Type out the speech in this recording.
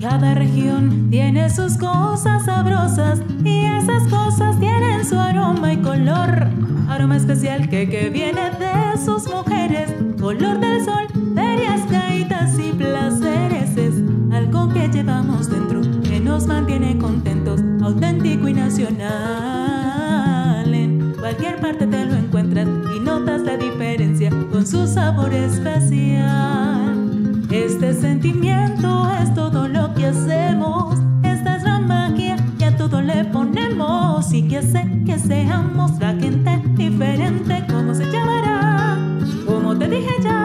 Cada región tiene sus cosas sabrosas y esas cosas tienen su aroma y color. Aroma especial que, que viene de sus mujeres, color del sol, ferias, gaitas y placeres. Es algo que llevamos dentro que nos mantiene contentos, auténtico y nacional. En cualquier parte te lo encuentras y notas la diferencia con su sabor especial. Sí que sé que seamos la gente diferente, ¿cómo se llamará? Como te dije ya.